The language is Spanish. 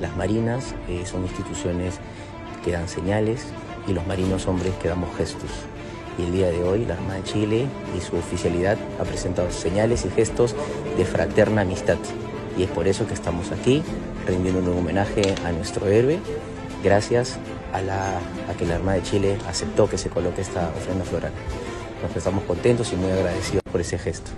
Las marinas eh, son instituciones que dan señales y los marinos hombres que damos gestos. Y el día de hoy la Armada de Chile y su oficialidad ha presentado señales y gestos de fraterna amistad. Y es por eso que estamos aquí rindiendo un homenaje a nuestro héroe, gracias a, la, a que la Armada de Chile aceptó que se coloque esta ofrenda floral. Nos estamos contentos y muy agradecidos por ese gesto.